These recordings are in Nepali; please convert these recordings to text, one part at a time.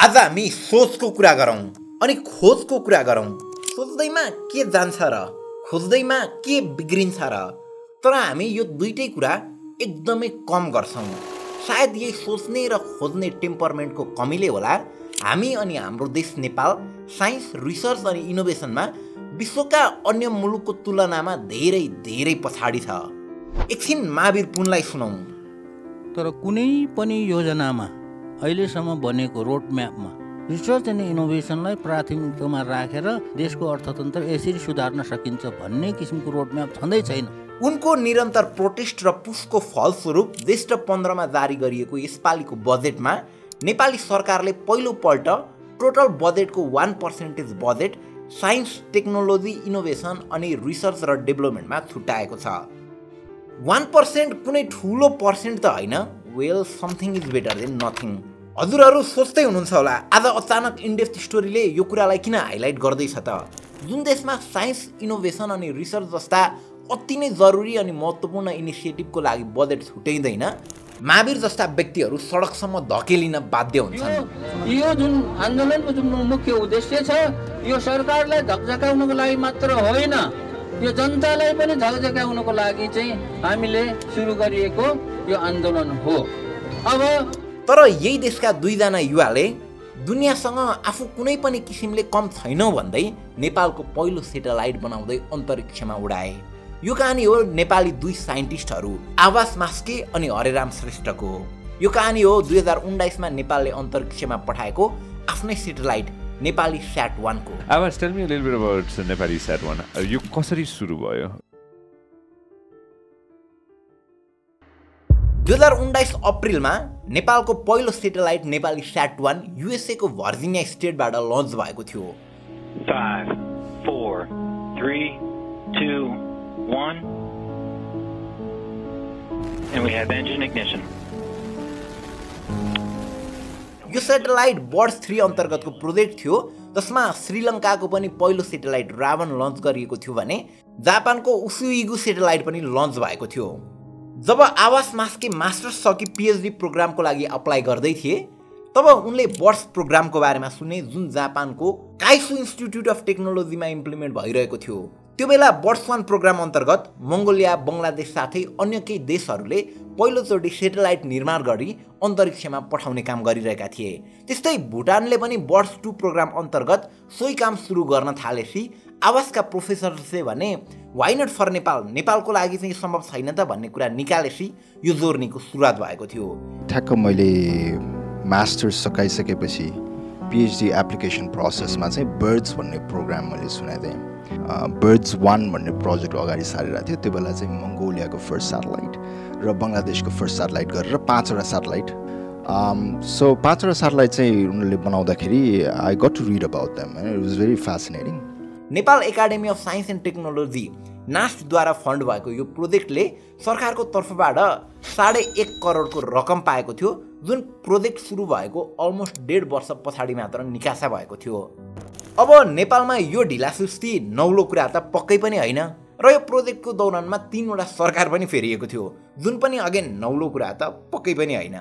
आज हामी सोचको कुरा गरौँ अनि खोजको कुरा गरौँ। सोच्दैमा के जान्छ र? खोज्दैमा के बिग्रिन्छ र? तर हामी यो दुइटै कुरा एकदमै कम गर्छौँ। सायद यही सोच्ने र खोज्ने टेम्परमेन्टको कमीले होला हामी अनि हाम्रो देश नेपाल साइन्स रिसर्च अनि इनोभेसनमा विश्वका अन्य मुलुकको तुलनामा धेरै धेरै पछाडि छ। एकछिन महावीर पुनलाई सुनौँ। तर कुनै पनि योजनामा अहिलेसम्म बनेको रोड म्यापमा रिसर्च एन्ड इनोभेसनलाई प्राथमिकतामा राखेर देशको अर्थतन्त्र यसरी सुधार्न सकिन्छ भन्ने किसिमको रोड म्याप छँदै छैन। उनको निरन्तर प्रोटेस्ट र पुसको फलस्वरूप ज्येष्ठ पन्ध्रमा जारी गरिएको यसपालिको बजेटमा नेपाली सरकारले पहिलोपल्ट टोटल बजेटको one percentage budget science technology innovation अनि रिसर्च र डेभलपमेन्टमा छुट्याएको छ। वान पर्सेन्ट कुनै ठुलो पर्सेन्ट त होइन। Well something is better than nothing हजुरहरू सोच्दै हुनुहुन्छ होला आज अचानक इन्डेप्थ स्टोरीले यो कुरालाई किन हाइलाइट गर्दैछ त? जुन देशमा साइन्स इनोभेसन अनि रिसर्च जस्ता अति नै जरुरी अनि महत्त्वपूर्ण इनिसिएटिभको लागि बजेट छुट्याइँदैन महावीर जस्ता व्यक्तिहरू सडकसम्म धकेलिन बाध्य हुन्छन्। यो जुन आन्दोलनको जुन मुख्य उद्देश्य छ यो सरकारलाई धकझकाउनको लागि मात्र होइन। यो जनतालाई पनि झकझकाउनको लागि चाहिँ हामीले सुरु गरिएको यो आन्दोलन हो। अब तर यही देशका दुईजना युवाले दुनियाँसँग आफू कुनै पनि किसिमले कम छैनौँ भन्दै नेपालको पहिलो सेटेलाइट बनाउँदै अन्तरिक्षमा उडाए। यो कहानी हो नेपाली दुई साइन्टिस्टहरू आवास मास्के अनि हरेराम श्रेष्ठको। यो कहानी हो दुई हजार उन्नाइसमा नेपालले अन्तरिक्षमा पठाएको आफ्नै सेटेलाइट नेपाली स्याट वानको। आवाज tell me little bit about Nepali sat one. यो कसरी सुरु भयो? दुई हजार उन्नाइस अप्रिलमा नेपालको पहिलो सेटेलाइट नेपाली स्याट वान युएसएको भर्जिनिया स्टेटबाट लन्च भएको थियो Five, four, three, two, one. And we have engine ignition. यो सेटेलाइट बर्ड्स थ्री अन्तर्गतको प्रोजेक्ट थियो जसमा श्रीलङ्काको पनि पहिलो सेटेलाइट रावण लन्च गरिएको थियो भने जापानको उसुइगु सेटेलाइट पनि लन्च भएको थियो जब आवास मास्के मास्टर्स सकि पिएचडी प्रोग्रामको लागि अप्लाई गर्दै थिए तब उनले बर्ड्स प्रोग्रामको बारेमा सुने जुन जापानको काइसु इन्स्टिट्युट अफ टेक्नोलोजीमा इम्प्लिमेन्ट भइरहेको थियो। त्यो बेला बर्ड्स वान प्रोग्राम अन्तर्गत मङ्गोलिया बङ्गलादेश साथै अन्य केही देशहरूले पहिलोचोटि सेटेलाइट निर्माण गरी अन्तरिक्षमा पठाउने काम गरिरहेका थिए। त्यस्तै भुटानले पनि बर्ड्स टू प्रोग्राम अन्तर्गत सोही काम सुरु गर्न थालेपछि आवासका प्रोफेसरले भने वाइ नट फर नेपाल नेपालको लागि चाहिँ सम्भव छैन त भन्ने कुरा निकालेपछि यो जोर्नीको सुरुवात भएको थियो। ठ्याक्क मैले मास्टर्स सकाइसकेपछि पिएचडी एप्लिकेसन प्रोसेसमा चाहिँ बर्ड्स भन्ने प्रोग्राम मैले सुनेको थिएँ बर्ड्स वान भन्ने प्रोजेक्ट अगाडि सारिरहेको थियो। त्यो बेला चाहिँ मङ्गोलियाको फर्स्ट सेटेलाइट र बङ्गलादेशको फर्स्ट सेटेलाइट गरेर पाँचवटा सेटेलाइट सो पाँचवटा सेटेलाइट चाहिँ उनीहरूले बनाउँदाखेरि I got to read about them it was very fascinating Nepal academy of science and technology नास्टद्वारा fund भएको यो प्रोजेक्टले सरकारको तर्फबाट साढे एक करोडको रकम पाएको थियो जुन प्रोजेक्ट सुरु भएको अलमोस्ट डेढ वर्ष पछाडि मात्र निकासा भएको थियो। अब नेपालमा यो ढिला सुस्ती नौलो कुरा त पक्कै पनि होइन र यो प्रोजेक्टको दौरानमा तिनवटा सरकार पनि फेरिएको थियो जुन पनि अगेन नौलो कुरा त पक्कै पनि होइन।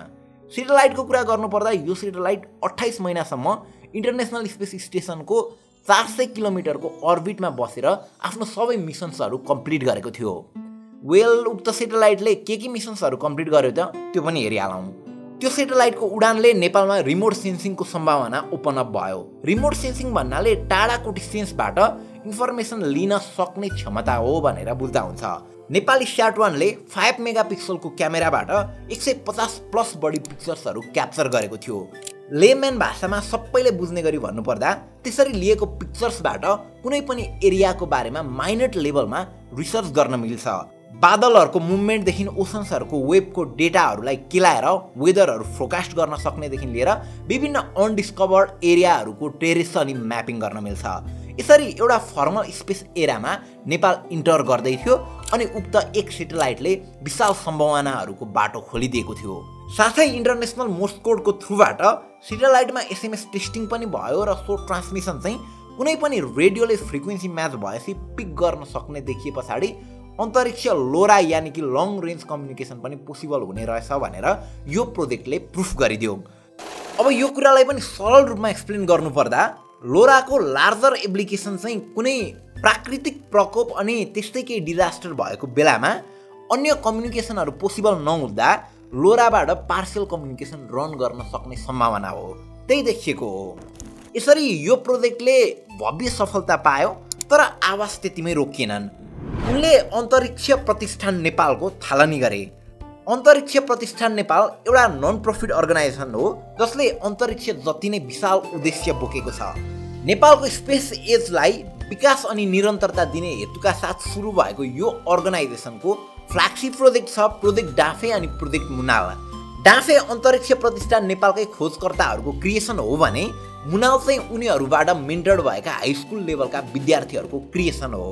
सेटेलाइटको कुरा गर्नुपर्दा यो सेटेलाइट अठाइस महिनासम्म इन्टरनेसनल स्पेस स्टेसनको चार सय किलोमिटरको अर्बिटमा बसेर आफ्नो सबै मिसन्सहरू कम्प्लिट गरेको थियो। वेल उक्त सेटेलाइटले के के मिसन्सहरू कम्प्लिट गर्यो त त्यो पनि हेरिहालौँ। त्यो सेटेलाइटको उडानले नेपालमा रिमोट सेन्सिङको सम्भावना ओपन अप भयो। रिमोट सेन्सिङ भन्नाले टाढाको डिस्टेन्सबाट इन्फर्मेसन लिन सक्ने क्षमता हो भनेर बुझ्दा हुन्छ। नेपाली स्याट वानले फाइभ मेगा पिक्सलको क्यामेराबाट एक सय पचास प्लस बढी पिक्चर्सहरू क्याप्चर गरेको थियो। लेम्यान भाषामा सबैले बुझ्ने गरी भन्नुपर्दा त्यसरी लिएको पिक्चर्सबाट कुनै पनि एरियाको बारेमा माइनट लेभलमा रिसर्च गर्न मिल्छ। बादलहरूको मुभमेन्टदेखि ओसन्सहरूको वेबको डेटाहरूलाई केलाएर वेदरहरू फोकास्ट गर्न सक्नेदेखि लिएर विभिन्न अनडिस्कभर्ड एरियाहरूको टेरेस अनि म्यापिङ गर्न मिल्छ। यसरी एउटा फर्मल स्पेस एरियामा नेपाल इन्टर गर्दै थियो अनि उक्त एक सेटेलाइटले विशाल सम्भावनाहरूको बाटो खोलिदिएको थियो। साथै इन्टरनेसनल मोस्टकोडको थ्रुबाट सेटेलाइटमा एसएमएस टेस्टिङ पनि भयो र सो ट्रान्समिसन चाहिँ कुनै पनि रेडियोले फ्रिक्वेन्सी म्याच भएपछि पिक गर्न सक्ने देखिए पछाडि अन्तरिक्ष लोरा यानि कि लङ रेन्ज कम्युनिकेसन पनि पोसिबल हुने रहेछ भनेर यो प्रोजेक्टले प्रुफ गरिदियो। अब यो कुरालाई पनि सरल रूपमा एक्सप्लेन गर्नुपर्दा लोराको लार्जर एप्लिकेसन चाहिँ कुनै प्राकृतिक प्रकोप अनि त्यस्तै केही डिजास्टर भएको बेलामा अन्य कम्युनिकेसनहरू पोसिबल नहुँदा लोराबाट पार्सल कम्युनिकेसन रन गर्न सक्ने सम्भावना हो। त्यही देखिएको हो। यसरी यो प्रोजेक्टले भव्य सफलता पायो तर आवाज त्यतिमै रोकिएनन्। उनले अन्तरिक्ष प्रतिष्ठान नेपालको थालनी गरे। अन्तरिक्ष प्रतिष्ठान नेपाल एउटा नन प्रफिट अर्गनाइजेसन हो जसले अन्तरिक्ष जति नै विशाल उद्देश्य बोकेको छ। नेपालको स्पेस एजलाई विकास अनि निरन्तरता दिने हेतुका साथ सुरु भएको यो अर्गनाइजेसनको फ्ल्यागसिप प्रोजेक्ट छ प्रोजेक्ट डाफे अनि प्रोजेक्ट मुनाल डाफे अन्तरिक्ष प्रतिष्ठान नेपालकै खोजकर्ताहरूको क्रिएसन हो भने मुनाल चाहिँ उनीहरूबाट मेन्टर्ड भएका हाई स्कुल लेभलका विद्यार्थीहरूको क्रिएसन हो।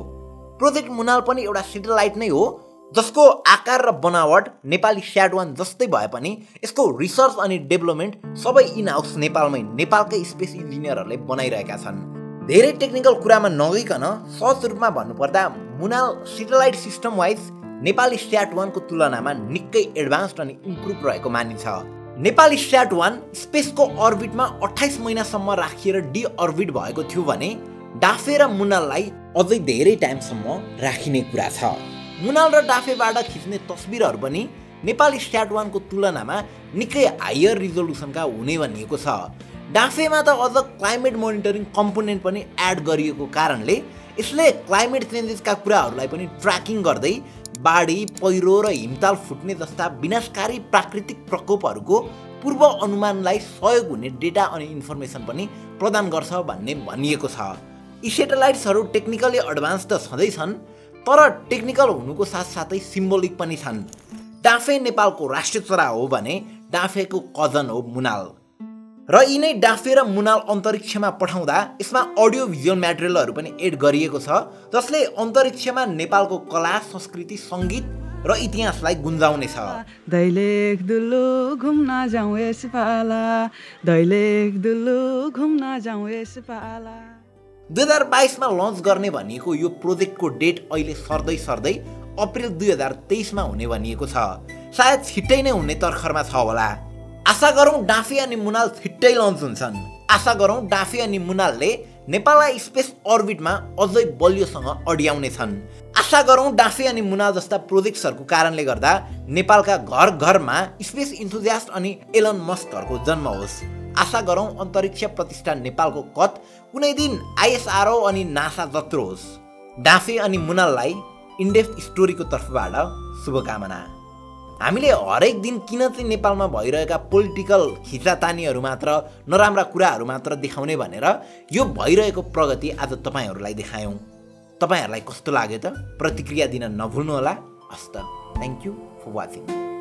प्रोजेक्ट मुनाल पनि एउटा सेटेलाइट नै हो जसको आकार र बनावट नेपाली स्याट वान जस्तै भए पनि यसको रिसर्च अनि डेभलपमेन्ट सबै इन हाउस नेपालमै नेपालकै स्पेस इन्जिनियरहरूले बनाइरहेका छन्। धेरै टेक्निकल कुरामा नगइकन सहज रूपमा भन्नुपर्दा Munal satellite system wise Nepali sat वानको तुलनामा निकै एडभान्स्ड अनि इम्प्रुभ रहेको मानिन्छ। नेपाली स्याट वान स्पेसको अर्बिटमा अठाइस महिनासम्म राखिएर डि अर्बिट भएको थियो भने डाफे र मुनाललाई अझै धेरै टाइमसम्म राखिने कुरा छ। मुनाल र डाफेबाट खिच्ने तस्बिरहरू पनि नेपाली स्ट्याट वानको तुलनामा निकै हायर रिजोल्युसनका हुने भनिएको छ। डाफेमा त अझ क्लाइमेट मोनिटरिङ कम्पोनेन्ट पनि एड गरिएको कारणले यसले क्लाइमेट चेन्जेसका कुराहरूलाई पनि ट्र्याकिङ गर्दै बाढी पहिरो र हिमताल फुट्ने जस्ता विनाशकारी प्राकृतिक प्रकोपहरूको पूर्व अनुमानलाई सहयोग हुने डेटा अनि इन्फर्मेसन पनि प्रदान गर्छ भन्ने भनिएको छ। यी सेटेलाइट्सहरू टेक्निकली एडभान्स त छँदैछन् तर टेक्निकल हुनुको साथसाथै सिम्बोलिक पनि छन्। डाफे नेपालको राष्ट्रिय चरा हो भने डाफेको कजन हो मुनाल। र यिनै डाफे र मुनाल अन्तरिक्षमा पठाउँदा यसमा अडियो भिजुअल मेटेरियलहरू पनि एड गरिएको छ जसले अन्तरिक्षमा नेपालको कला संस्कृति सङ्गीत र इतिहासलाई गुन्जाउनेछ। दैलेख दुल्लु घुम्न जाउँ यसपाला दैलेख दुल्लु घुम्न जाउँ यसपाला दुई हजार बाइसमा लन्च गर्ने भनिएको यो प्रोजेक्टको डेट अहिले सर्दै सर्दै अप्रेल दुई हजार तेइसमा हुने भनिएको छ। सायद छिट्टै नै हुने तर्खरमा छ होला। आशा गरौँ डाँफे अनि मुनाल छिट्टै लन्च हुन्छन्। आशा गरौँ डाँफे अनि मुनालले नेपाललाई स्पेस अर्बिटमा अझै बलियोसँग अड्याउने छन् आशा गरौँ डाँफे अनि मुनाल जस्ता प्रोजेक्ट्सहरूको कारणले गर्दा नेपालका घर घरमा स्पेस इन्थुजियास्ट अनि एलन मस्कहरूको जन्म होस्। आशा गरौँ अन्तरिक्ष प्रतिष्ठान नेपालको कत कुनै दिन आइएसआरओ अनि नासा जत्रो होस्। डाँफे अनि मुनाललाई इन्डेफ स्टोरीको तर्फबाट शुभकामना। हामीले हरेक दिन किन चाहिँ नेपालमा भइरहेका पोलिटिकल खिचातानीहरू मात्र नराम्रा कुराहरू मात्र देखाउने भनेर यो भइरहेको प्रगति आज तपाईँहरूलाई देखायौँ। तपाईँहरूलाई कस्तो लाग्यो त? प्रतिक्रिया दिन नभुल्नुहोला। हस्त। Thank you for watching